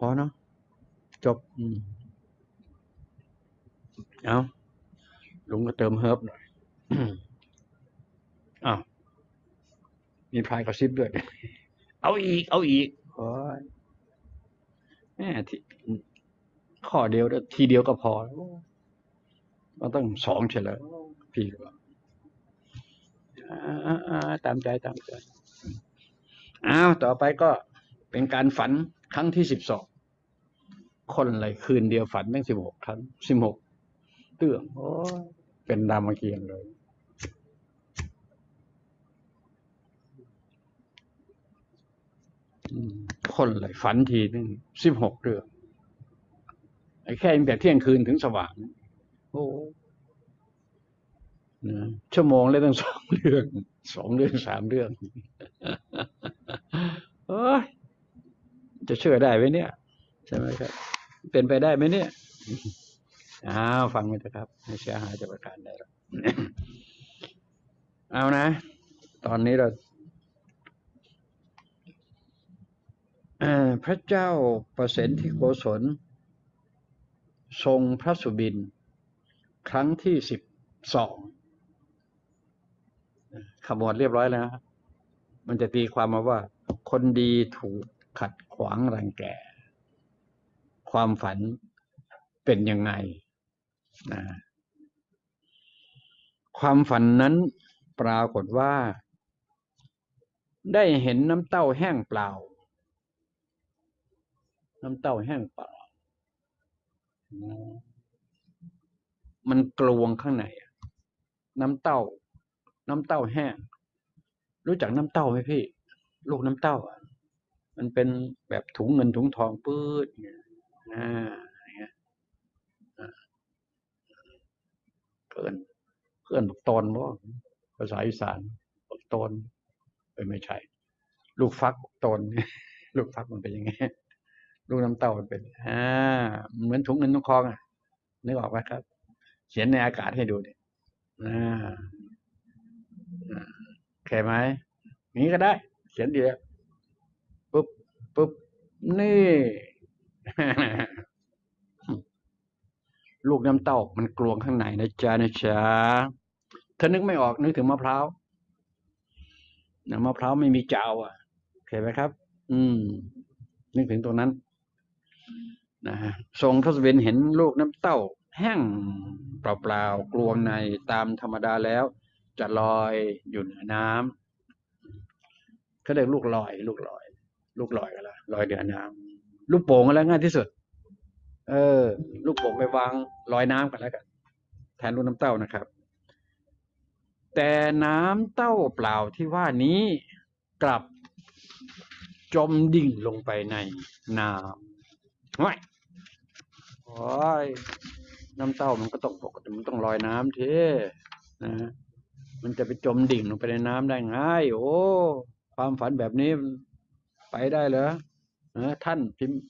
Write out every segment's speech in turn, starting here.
พอเนาะจบอืมเอาลุงก็เติมเฮิร์บหน่อยอ้าวมีพลายกระซิบด้วย เอาอีก เอาอีกโอ้ยแม่ที่ข้อเดียวแล้วทีเดียวก็พอแล้วมันต้องสองเฉลยพี่ก็บอกอ่าอ่าตามใจตามใจอ้าวต่อไปก็เป็นการฝัน ครั้งที่สิบสองคนเลยคืนเดียวฝันแม่งสิบหกครั้งสิบหกเรื่องโอ้เป็นรามเกียรติ์เลย คนเลยฝันทีนึงสิบหกเรื่องไอ้แค่ตั้งแต่เที่ยงคืนถึงสว่างโอ้นะชั่วโมงเลยตั้งสองเรื่องสองเรื่องสามเรื่อง โอ้ย จะเชื่อได้ไหมเนี่ย ใช่ไหมครับ เป็นไปได้ไหมเนี่ยอ้าวฟังไว้เถอะครับไม่เสียหาจะประการใดหรอกเอานะ ตอนนี้เราพระเจ้าประสิทธิโกศล ทรงพระสุบิน ครั้งที่สิบสองขมวดเรียบร้อยแล้ว มันจะตีความมาว่า คนดีถูก ขัดขวางรังแก ความฝันเป็นยังไงนะความฝันนั้นปรากฏว่า ได้เห็นน้ำเต้าแห้งเปล่า น้ำเต้าแห้งเปล่า มันกลวงข้างในน้ำเต้า น้ำเต้าแห้ง รู้จักน้ำเต้าไหมพี่ ลูกน้ำเต้าอะ มันเป็นแบบถุงเงินถุงทองปื้ดเนี่ยอ่าอย่างเงี้ยเพื่อนเพื่อนบอกตอนว่าภาษาอีสานบอกตอนเอ้ยไม่ใช่ ลูกฟักบอกตอนลูกฟักมันเป็นยังไงลูกน้ำเต้ามันเป็นอ่าเหมือนถุงเงินถุงทองอะนึกออกไหมครับ เขียนในอากาศให้ดูดิอ่าอ่าโอเคไหมงนี้ก็ได้ เขียนดีแล้ว ปุ๊บนี่ ลูกน้ำเต้ามันกลวงข้างในนะจ๊ะนะจ๊ะถ้านึกไม่ออกนึกถึงมะพร้าวนะมะพร้าวไม่มีเจ้า อะโอเคไหมครับ อืม นึกถึงตรงนั้นนะฮะทรงทศเวนเห็นลูกน้ำเต้า แห้งเปล่าๆกลวงในตามธรรมดาแล้ว จะลอยอยู่เหนือน้ำเขาเรียกลูกลอย ลูกลอย ลูกลอยกันละลอยเหนือน้ำลูกโป่งกันแล้วง่ายที่สุด เออ ลูกโป่งไปวางลอยน้ำกันแล้วกันแทนลูกน้ำเต้านะครับ แต่น้ำเต้าเปล่าที่ว่านี้กลับจมดิ่งลงไปในน้ำว้ายโอ้ยน้ำเต้ามันก็ต้องปกติมันต้องลอยน้ำเทนะฮะมันจะไปจมดิ่งลงไปในน้ำได้ไงโอ้ ความฝันแบบนี้ ไปได้เหรอท่านพิมพ์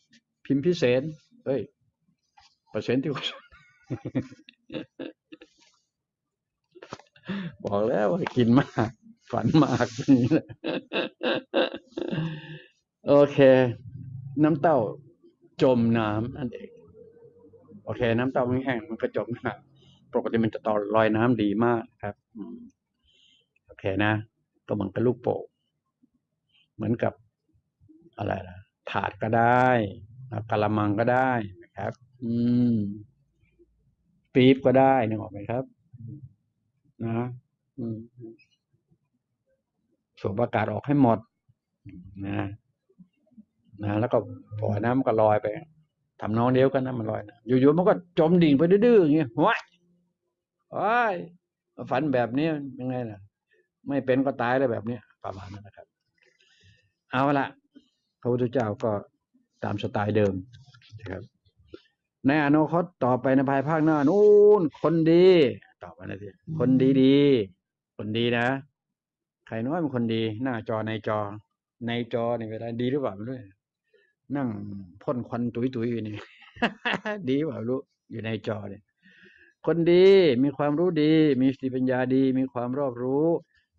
พิมพิเศษเฮ้ยเปอร์เซ็นต์ที่บอกแล้วว่ากินมาก ฝันมากนี้แหละโอเค น้ำเต้าจมน้ำนั่นเอง โอเค น้ำเต้าแห้งมันก็จมน้ำปกติมันจะต่อลอยน้ำดีมากครับโอเคนะก็เหมือนกับลูกโป่งเหมือนกับ อะไรล่ะถาดก็ได้กะละมังก็ได้นะครับ อืมปี๊บก็ได้นึกออกไหมครับ นะอืมสูบอากาศออกให้หมด นะนะแล้วก็ปล่อยน้ำมันก็ลอยไปทำนองเดียวกันนะมันลอยนะอยู่ๆมันก็จมดิ่งไปดื้อๆอย่างเงี้ยว้ายว้ายฝันแบบนี้ยังไงล่ะ ไม่เป็นก็ตายเลยแบบเนี้ยประมาณนั้นนะครับ เอาละ พระพุทธเจ้าก็ตามสไตล์เดิมนะครับ ในอนาคตต่อไปในภายภาคหน้านู้นคนดีต่อไปนะทีคนดีดีคนดีนะใครน้อยเป็นคนดี หน้าจอในจอ ในจอนี่เวลาดีหรือเปล่าไม่รู้นั่งพ่นควันตุยตุยๆอยู่นี่ดีเปล่าไม่รู้อยู่ในจอเนี่ยคนดีมีความรู้ดี มีสติปัญญาดี มีความรอบรู้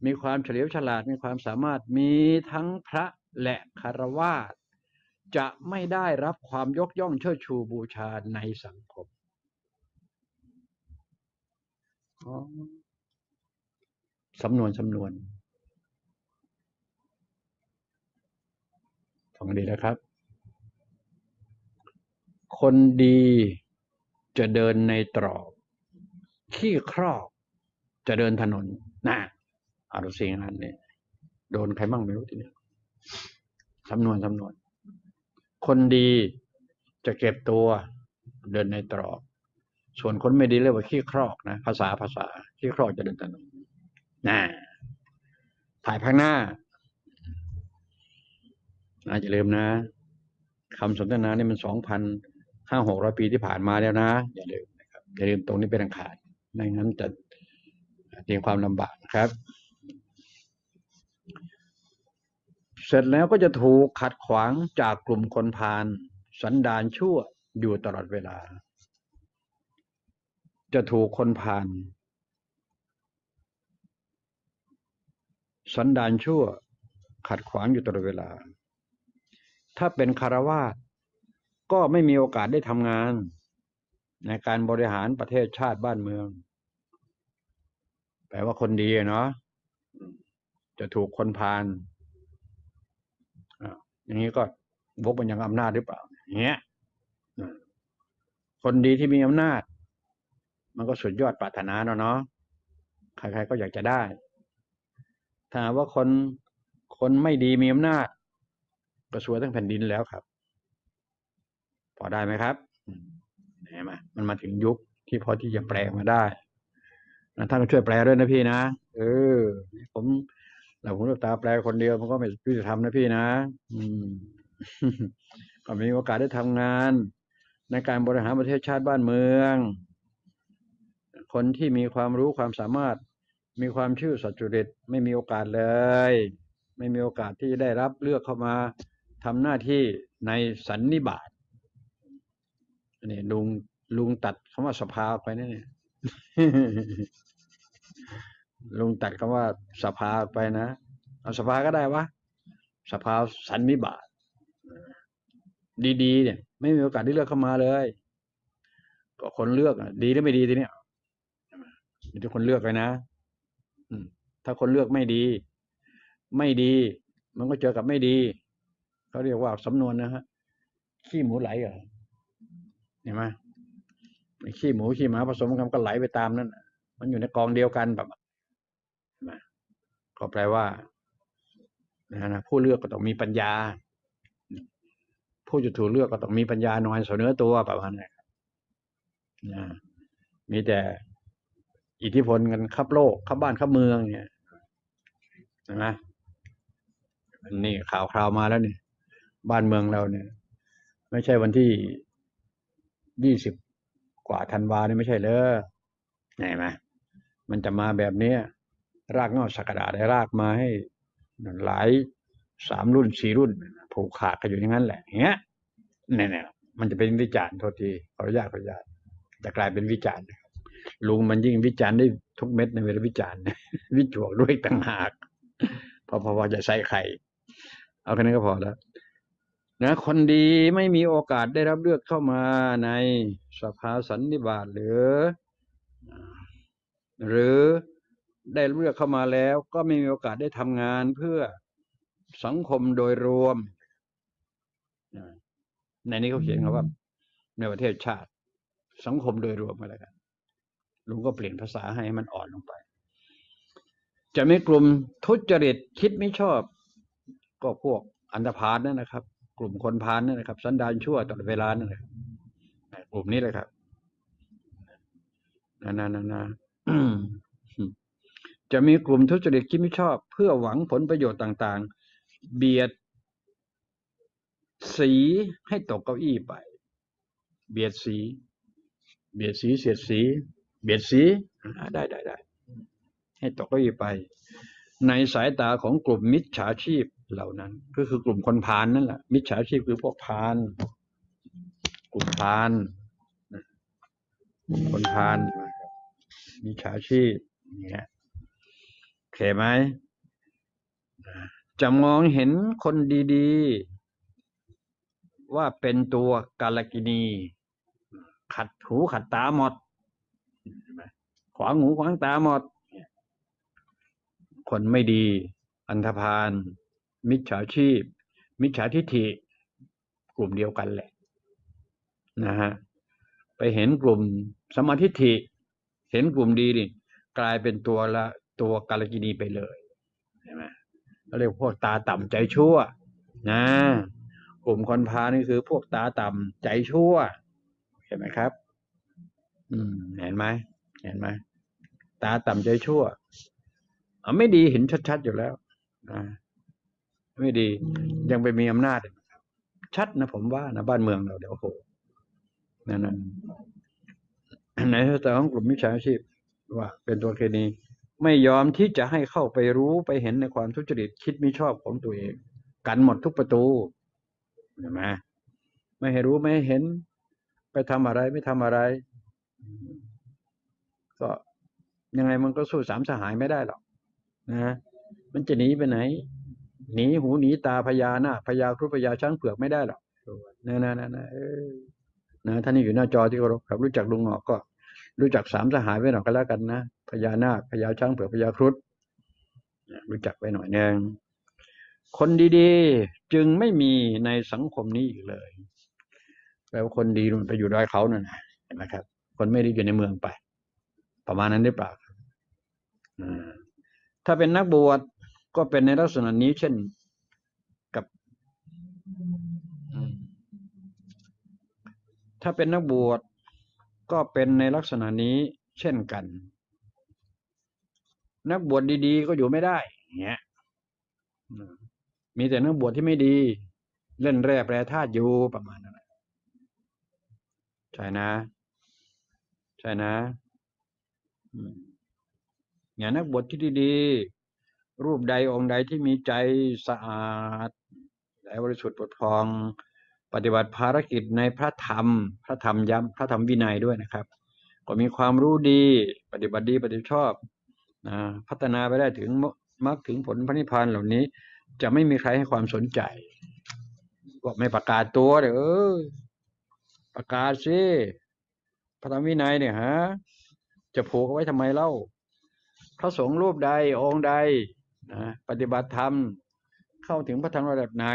มีความเฉลียวฉลาด มีความสามารถมีทั้งพระ และคารวาสจะไม่ได้รับความยกย่องเชิดชูบูชาในสังคมสำนวนสำนวนฟังดีนะครับ คนดีจะเดินในตรอก ขี้ครอบจะเดินถนนน่ะอารสิงนั้นเนี่ยโดนใครมั่งไม่รู้ทีนี้ สำนวนสำนวน คนดีจะเก็บตัวเดินในตรอก ส่วนคนไม่ดีเรียกว่าขี้ครอกนะ ภาษาภาษาขี้ครอกจะเดินถนนน่ะถ่ายข้างหน้าอาจจะลืมนะคำสนทนานี่มันสองพันห้าหกร้อยปีที่ผ่านมาแล้วนะ อย่าลืมนะครับอย่าลืมตรงนี้เป็นอังขาดไม่งั้นจะเตรียมความลำบากครับ เสร็จแล้วก็จะถูกขัดขวางจากกลุ่มคนพาลสันดานชั่วอยู่ตลอดเวลา จะถูกคนพาลสันดานชั่ว ขัดขวางอยู่ตลอดเวลา ถ้าเป็นคารวาสก็ไม่มีโอกาสได้ทำงาน ในการบริหารประเทศชาติบ้านเมือง แปลว่าคนดีเนาะจะถูกคนพาล อย่างนี้ก็วกเป็นยังอำนาจหรือเปล่าอย่างเงี้ยคนดีที่มีอำนาจ มันก็สุดยอดปรารถนาเนาะเนาะใครๆก็อยากจะได้ ถ้าว่าคนคนไม่ดีมีอำนาจก็สวยทั้งแผ่นดินแล้วครับ พอได้ไหมครับเห็นไหมมันมาถึงยุคที่พอที่จะแปลมาได้ท่านก็ช่วยแปลด้วยนะพี่นะเออผม เราผมตาแปลคนเดียวมันก็ไม่ยุติธรรมนะพี่นะ อืมก็มีโอกาสได้ทำงาน ในการบริหารประเทศชาติบ้านเมือง คนที่มีความรู้ความสามารถ มีความชื่อสัจจุริตไม่มีโอกาสเลย ไม่มีโอกาสที่จะได้รับเลือกเข้ามาทำหน้าที่ในสันนิบาตนี่ลุงลุงตัดคำว่าสภาไปนี่เนี่ย ลุงตัดคำว่าสภาไปนะ เอาสภาก็ได้วะสภาสันนิบาตดีๆเนี่ย ไม่มีโอกาสได้เลือกเข้ามาเลย ก็คนเลือกดีหรือไม่ดีทีเนี้ยมีทุกคนเลือกเลยนะถ้าคนเลือกไม่ดี ไม่ดี มันก็เจอกับไม่ดีเขาเรียกว่าสำนวนนะฮะขี้หมูไหลเหรอเห็นไหมขี้หมูขี้หมาผสมกันก็ไหลไปตามนั้นมันอยู่ในกองเดียวกันแบบ ก็แปลว่านะผู้เลือกก็ต้องมีปัญญา ผู้จะถูกเลือกก็ต้องมีปัญญาน้อยเสนอตัวประมาณนี้นะมีแต่อิทธิพลกันขับโลกขับบ้านขับเมืองเนี่ยนะนี่ข่าวคราวมาแล้วนี่บ้านเมืองเราเนี่ย ไม่ใช่วันที่ยี่สิบกว่าธันวาเนี่ยไม่ใช่เลยเห็นไหมมันจะมาแบบนี้ รากงอกสักกระดาษได้รากมาให้หลายสามรุ่นสี่รุ่นผูกขาดกันอยู่อย่างนั้นแหละเงี้ยเนี่ยมันจะเป็นวิจารณ์โทษทีขออนุญาตขออนุญาตจะกลายเป็นวิจารณ์ลุงมันยิ่งวิจารณ์ได้ทุกเม็ดในเวลาวิจารณ์วิจวกด้วยต่างหากพอพอจะใส่ไข่เอาแค่นั้นก็พอแล้วนะคนดีไม่มีโอกาสได้รับเลือกเข้ามาในสภาสันนิบาตหรือ หรือ ได้เลือกเข้ามาแล้ว ก็ไม่มีโอกาสได้ทำงานเพื่อสังคมโดยรวม ในนี้เขาเขียนคำว่า ในประเทศชาติ สังคมโดยรวมอะไรกันลุงก็เปลี่ยนภาษาให้มันอ่อนลงไป จะไมีกลุ่มทุจริตคิดไม่ชอบ ก็พวกอันธพาลนั่นนะครับ กลุ่มคนพาลนั่นนะครับ สันดานชั่วตลอดเวลานั่นแหละกลุ่มนี้เลยครับนะนะนะนะ จะมีกลุ่มทุจริตคิดไม่ชอบ เพื่อหวังผลประโยชน์ต่างๆ เบียดสีให้ตกเก้าอี้ไป เบียดสี เบียดสีเสียดสี เบียดสีได้ได้ได้ให้ตกเก้าอี้ไป ในสายตาของกลุ่มมิจฉาชีพเหล่านั้น ก็คือกลุ่มคนพานนั่นแหละมิจฉาชีพคือพวกพานกลุ่มพานคนพานมิจฉาชีพเนี่ย เคไหมจะมองเห็นคนดีว่าเป็นตัวกาลกินี ขัดหูขัดตาหมดเห็นไหมขวางหูขวางตาหมด คนไม่ดี อันธพาลมิจฉาชีพ มิจฉาทิฐิ กลุ่มเดียวกันแหละ นะฮะ ไปเห็นกลุ่มสมมาทิฏฐิเห็นกลุ่มดีนี่กลายเป็นตัวละ ตัวกาลกินีไปเลยใช่ไหมเขาเรียกพวกตาต่ำใจชั่ว นะ กลุ่มคนพานี่คือพวกตาต่ำใจชั่วเห็นไหมครับ อืม เห็นไหมเห็นไหมตาต่ำใจชั่วอะไม่ดีเห็นชัดๆอยู่แล้วนะไม่ดี ยังไปมีอำนาจ ชัดนะผมว่านะบ้านเมืองเราเดี๋ยวโหนั่นนั่นในสถานของกลุ่มมิจฉาชีพว่าเป็นตัวเคนี ไม่ยอมที่จะให้เข้าไปรู้ไปเห็นในความทุจริตคิดไม่ชอบของตัวเอง กันหมดทุกประตูเห็นไหมไม่ให้รู้ไม่ให้เห็น ไปทำอะไรไม่ทำอะไร ก็ยังไงมันก็สู้สามสหายไม่ได้หรอกนะมันจะหนีไปไหนหนีหูหนีตาพญานาพญาครุฑพญาช้างเผือกไม่ได้หรอกนะนะนะนะนะท่านนี่อยู่หน้าจอที่เคารพครับ รู้จักลุงหงอกก็ รู้จักสามสหายไว้หน่อยก็แล้วกันนะ พญานาคพญาช้างเผือกพญาครุฑรู้จักไว้หน่อยนึงคนดีๆจึงไม่มีในสังคมนี้อีกเลยแปลว่าคนดีมันไปอยู่ดอยเขานั่นนะเห็นไหมครับ คนไม่ด้อยู่ในเมืองไป ประมาณนั้นหรือเปล่าถ้าเป็นนักบวชก็เป็นในลักษณะนี้เช่นกับ ถ้าเป็นนักบวชก็เป็นในลักษณะนี้เช่นกัน นักบวชดีๆก็อยู่ไม่ได้เงี้ยมีแต่นักบวชที่ไม่ดี เล่นแร่แปรธาตุอยู่ประมาณนั้นใช่นะ ใช่นะอย่างนักบวชที่ดีๆรูปใดองค์ใดที่มีใจสะอาดและบริสุทธิ์ปลดพอง ปฏิบัติภารกิจในพระธรรม พระธรรมย้ำพระธรรมวินัยด้วยนะครับ ก็มีความรู้ดี ปฏิบัติดีปฏิบัติชอบ พัฒนาไปได้ถึงมรรคถึงผลพระนิพพานเหล่านี้ จะไม่มีใครให้ความสนใจก็ไม่ประกาศตัวเด้อเออประกาศสิพระธรรมวินัยเนี่ยฮะจะผูกไว้ทำไมเล่า พระสงฆ์รูปใดองค์ใดนะปฏิบัติธรรม เข้าถึงพระธรรมระดับไหน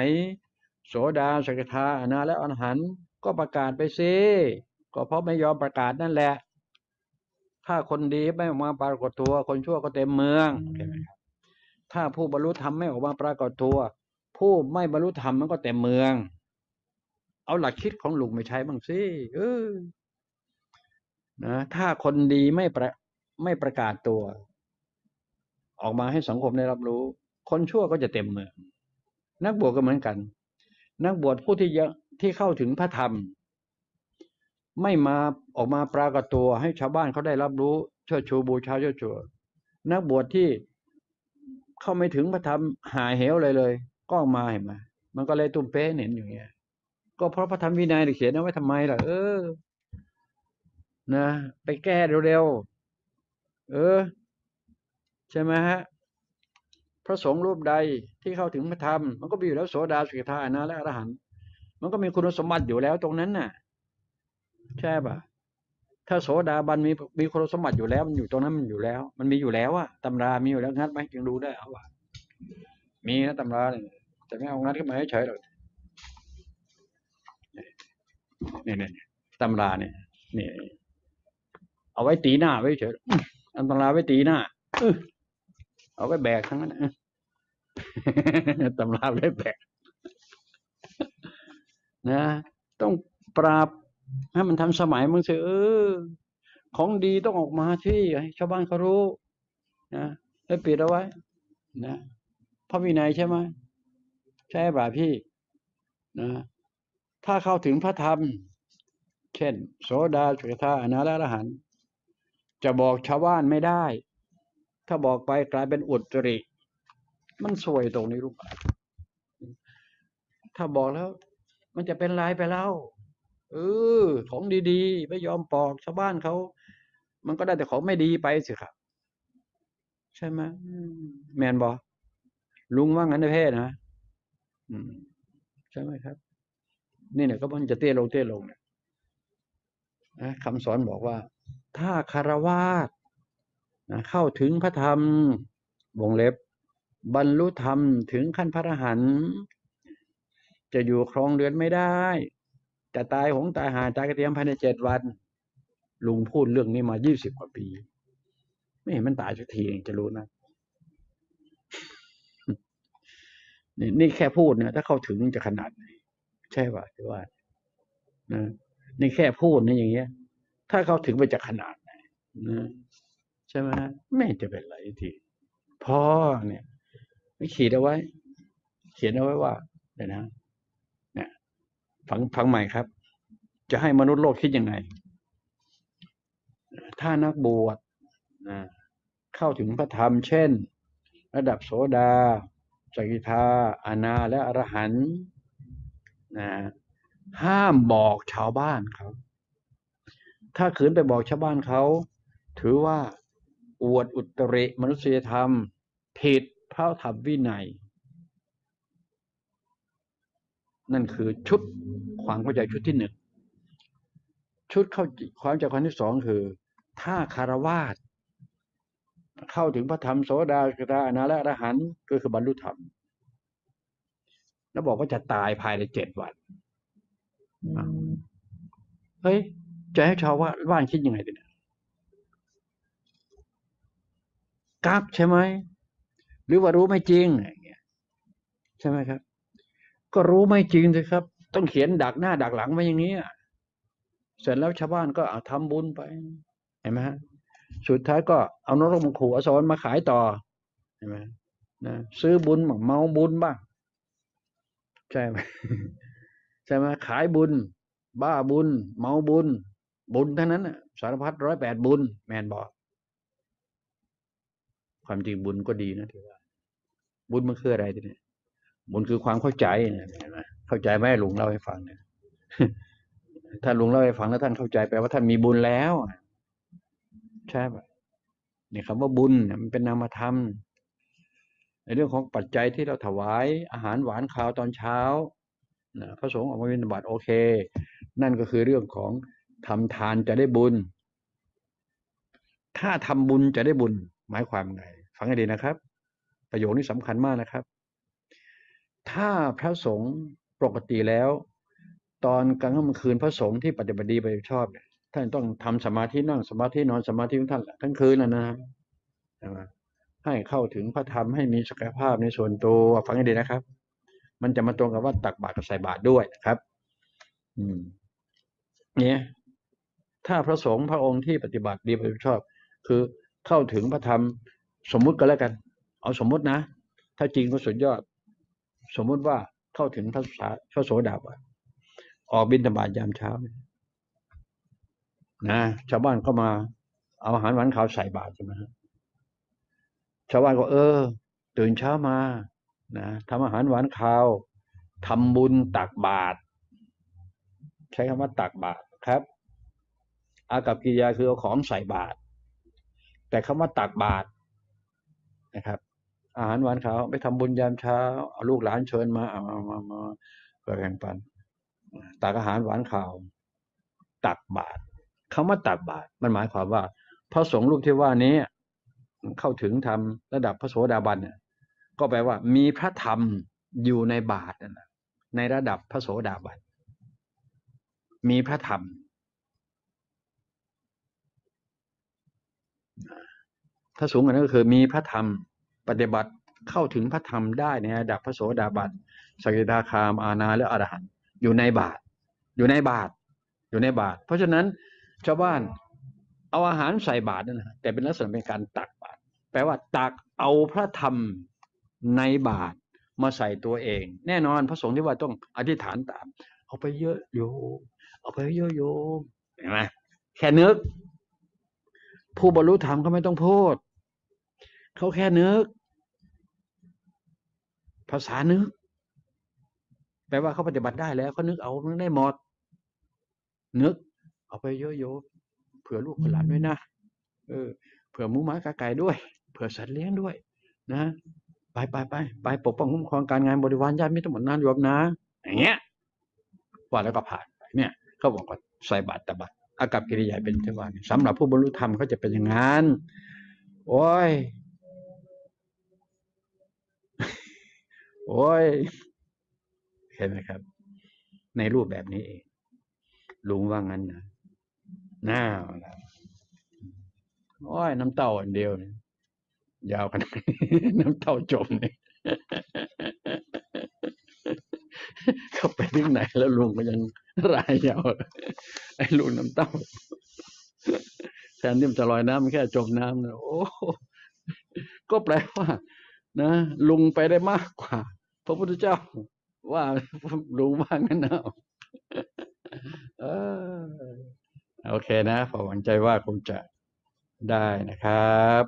โสดาสกทาอนาและอรหันต์ก็ประกาศไปสิก็เพราะไม่ยอมประกาศนั่นแหละ ถ้าคนดีไม่ออกมาปรากฏตัว คนชั่วก็เต็มเมืองเห็นไหมครับถ้าผู้บรรลุธรรมไม่ออกมาปรากฏตัว ผู้ไม่บรรลุธรรมมันก็เต็มเมือง เอาหลักคิดของลุงไม่ใช้บ้างสิเออนะถ้าคนดีไม่ประไม่ประกาศตัว ออกมาให้สังคมได้รับรู้ คนชั่วก็จะเต็มเมือง นักบวชก็เหมือนกัน นักบวชผู้ที่เยอะที่เข้าถึงพระธรรม ไม่มาออกมาปรากฏตัวให้ชาวบ้านเขาได้รับรู้เชิดชูบูชาเชิดชูนักบวชที่เข้าไม่ถึงพระธรรมหายเหวเลยเลย ก็ออกมาเห็นไหมมันก็เลยตุ้มเป๊ะเห็นอย่างเงี้ย ก็เพราะพระธรรมวินัยเขียนเอาไว้ทำไมล่ะ เออ นะ ไปแก้เร็วๆเออ ใช่ไหมฮะพระสงฆ์รูปใดที่เข้าถึงพระธรรม มันก็มีอยู่แล้วโสดาสกิทาอนาและอรหันต์มันก็มีคุณสมบัติอยู่แล้วตรงนั้นน่ะ ใช่ป่ะถ้าโสดาบันมีมีคุณสมบัติอยู่แล้ว มันอยู่ตรงนั้นมันอยู่แล้ว มันมีอยู่แล้วอะตำรามีอยู่แล้วงัดไหมจึงดูได้เอาว่ามีนะตำราเนี่ยแต่ไม่เอางัดขึ้นมาให้เฉยหรอกนี่นี่ตำราเนี่ยนี่เอาไว้ตีหน้าไว้เฉยอันตำราไว้ตีหน้าเอาไว้แบกทั้งนั้นนะตำราไว้แบกนะ ต้องปราบ ให้มันทันสมัยมึงเถอะเออของดีต้องออกมาที่ชาวบ้านเขารู้นะให้ปิดเอาไว้ นะพระวินัยใช่ไหมใช่ป่ะพี่นะถ้าเข้าถึงพระธรรม เช่น โสดาสกทาอนาละอรหันจะบอกชาวบ้านไม่ได้ ถ้าบอกไปกลายเป็นอุตริ มันสวยตรงนี้รู้ปะถ้าบอกแล้ว มันจะเป็นลายไปแล้ว เออ ของดีๆ ไม่ยอมปอกชาวบ้านเขา มันก็ได้แต่ของไม่ดีไปสิครับ ใช่ไหมแมนบอลุงว่างั้นในเพศนะใช่ไหมครับ นี่เนี่ยก็มันจะเตี้ยลงเตี้ยลงเนี่ยนะคำสอนบอกว่า ถ้าคารวาสนะเข้าถึงพระธรรมวงเล็บ บรรลุธรรมถึงขั้นพระอรหันต์จะอยู่ครองเรือนไม่ได้ จะตายหงตายหาตายกระเทียมภายในเจ็ดวัน ลุงพูดเรื่องนี้มายี่สิบกว่าปี ไม่เห็นมันตายสักทีเองจะรู้นะนี่นี่แค่พูดเนี่ยถ้าเข้าถึงจะขนาดไหนใช่ป่ะที่ว่านะนี่แค่พูดนะอย่างเงี้ย ถ้าเข้าถึงไปจะขนาดไหนนะใช่ไหมไม่จะเป็นไรทีพ่อเนี่ย ไม่ขีดเอาไว้ เขียนเอาไว้ว่าเดี๋ยวนะ ฟังฟังใหม่ครับ จะให้มนุษย์โลกคิดยังไง ถ้านักบวชนะเข้าถึงพระธรรม เช่น ระดับโสดาสกิทาอานา และอรหันต์นะห้ามบอกชาวบ้านเขาถ้าขืนไปบอกชาวบ้านเขา ถือว่าอวดอุตริมนุษยธรรม ผิดพระธรรมวินัย นั่นคือชุดความเข้าใจชุดที่หนึ่งชุดเข้าความเข้าใจความที่สองคือ ถ้าคารวาสเข้าถึงพระธรรมโสดาสกิทาอนาและอรหันต์ก็คือบรรลุธรรม แล้วบอกว่าจะตายภายในเจ็ดวันเฮ้ยจะให้ชาวว่าบ้านคิดยังไงดีเนี่ยกักใช่ไหมหรือว่ารู้ไม่จริงอย่างเงี้ยใช่ไหมครับ ก็รู้ไม่จริงเลยครับ ต้องเขียนดักหน้าดักหลังไว้อย่างนี้เสร็จแล้วชาวบ้านก็เอาทำบุญไป เห็นไหมฮะสุดท้ายก็เอานรกมาขู่อสวรรค์มาขายต่อเห็นไหมนะซื้อบุญบ้างเมาบุญบ้างใช่ไหมใช่ไหมขายบุญ บ้าบุญ เมาบุญ บุญเท่านั้นสารพัดร้อยแปดบุญ แมนบอกความจริงบุญก็ดีนะที่ว่า บุญมันคืออะไรทีนี้ บุญคือความเข้าใจนะเห็นไหมเข้าใจไหมลุงเล่าให้ฟังเนี่ยถ้าลุงเล่าให้ฟังแล้วท่านเข้าใจแปลว่าท่านมีบุญแล้วใช่ปะนี่ยคำว่าบุญเนี่ยมันเป็นนามธรรมในเรื่องของปัจจัยที่เราถวายอาหารหวานข้าวตอนเช้านะพระสงฆ์ออกมาบิณฑบาตโอเค นั่นก็คือเรื่องของทำทานจะได้บุญ ถ้าทำบุญจะได้บุญ หมายความไง ฟังให้ดีนะครับ ประโยคนี้สำคัญมากนะครับ ถ้าพระสงฆ์ปกติแล้ว ตอนกลางค่ำคืนพระสงฆ์ที่ปฏิบัติดีปฏิบัติชอบเนี่ยท่านต้องทำสมาธินั่งสมาธินอนสมาธิของท่านทั้งคืนนะนะใหมให้เข้าถึงพระธรรมให้มีศักยภาพในส่วนตัวฟังให้ดีนะครับ มันจะมาตรงกับว่าตักบาตรกับใส่บาตรด้วยนะครับ อืม เนี่ยถ้าพระสงฆ์พระองค์ที่ปฏิบัติดีปฏิบัติชอบ คือเข้าถึงพระธรรมสมมุติก็แล้วกัน เอาสมมุตินะ ถ้าจริงก็สุดยอด สมมุติว่าเข้าถึงพระสาพระโสดาบันออกบิณฑบาตยามเช้านะชาวบ้านก็มา เอาอาหารหวานข้าวใส่บาตรใช่ไหมฮะชาวบ้านก็ เออ ตื่นเช้ามานะทำอาหารหวานข้าวทำบุญตักบาตรใช้คำว่าตักบาตรครับ อากับกิริยาคือเอาของใส่บาตรแต่คำว่าตักบาตรนะครับ อาหารหวานขาวไปทำบุญยามเช้าเอาลูกหลานเชิญมาเอามามามาเพื่อแข่งปันตักอาหารหวานขาว ตักบาตรคำว่าตักบาตรมันหมายความว่า พระสงฆ์รูปที่ว่านี้เข้าถึงธรรมระดับพระโสดาบันเนี่ยก็แปลว่า มีพระธรรมอยู่ในบาตรนะในระดับพระโสดาบันมีพระธรรม ถ้าสูงกว่านั้นก็คือมีพระธรรม ปฏิบัติเข้าถึงพระธรรมได้ในระดับพระโสดาบันสกิทาคามอานาและอรหันต์อยู่ในบาตรอยู่ในบาตรอยู่ในบาตรเพราะฉะนั้นชาวบ้านเอาอาหารใส่บาตรนั่นนะแต่เป็นลักษณะเป็นการตักบาตรแปลว่าตักเอาพระธรรมในบาตรมาใส่ตัวเอง แน่นอนพระสงฆ์ที่ว่าต้องอธิษฐานตาม เอาไปเยอะโยมเอาไปเยอะโยมเห็นไหมแค่นึก ผู้บรรลุธรรมก็ไม่ต้องพูด เขาแค่นึก ภาษานึกแปลว่าเขาปฏิบัติได้แล้วเขานึกเอานึกได้หมดนึก เอาไปเยอะโยมเผื่อลูกเผื่อหลานด้วยนะเออ เผื่อมูหมากาไก่ด้วย เผื่อสัตว์เลี้ยงด้วย นะไปไปไปไปปกป้องคุ้มครองการงานบริวารญาติมิตรทั้งหมดนานโยมนะ อย่างเงี้ยว่าแล้วก็ผ่านไปเนี่ยเขาบอกว่าใส่บาตรตบัตรอากับกิริยาเป็นเทวานสำหรับผู้บรรลุธรรมเขาจะเป็นอย่างนั้นโอ้ย โอ้ยเห็นไหมครับ ในรูปแบบนี้เอง ลุงว่างั้นนะน่าโอ้ยน้ำเต้าอันเดียวเนี่ยยาวขนาดนี้น้ำเต้าจมเนี่ยเข้าไปถึงไหนแล้วลุงก็ยังรายยาวไอ้ลุงน้ำเต้าแทนที่มันจะลอยน้ำมันแค่จมน้ำนะโอ้ก็แปลว่า นะลุงไปได้มากกว่า พระพุทธเจ้า ว่ารู้ว่างั้นนะเออโอเคนะผมหวังใจว่าคงจะได้นะครับ